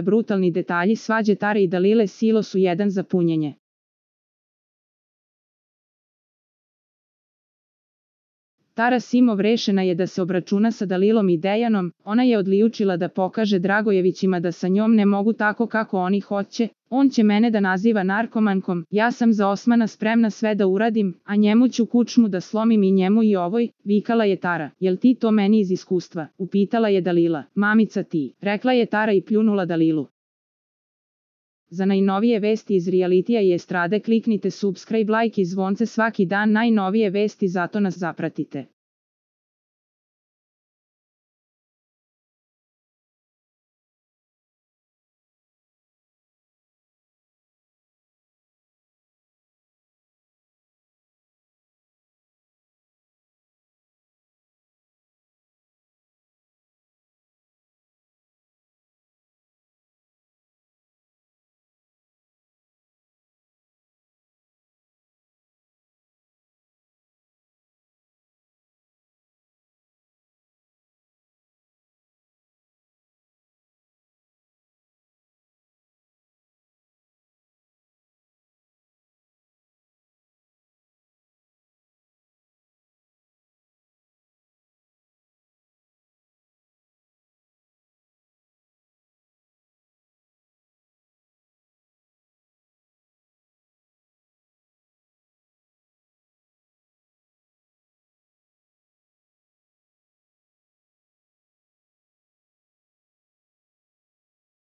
brutalni detalji svađe Tare i Dalile Silo su jedan za punjenje. Tara Simov rešena je da se obračuna sa Dalilom i Dejanom, ona je odlijučila da pokaže Dragojevićima da sa njom ne mogu tako kako oni hoće, on će mene da naziva narkomankom, ja sam za Osmana spremna sve da uradim, a njemu ću kučmu da slomim i njemu i ovoj, vikala je Tara, jel ti to meni iz iskustva, upitala je Dalila, mamica ti, rekla je Tara i pljunula Dalilu. Za najnovije vesti iz realitija i estrade kliknite subscribe like i zvonce svaki dan najnovije vesti zato nas zapratite.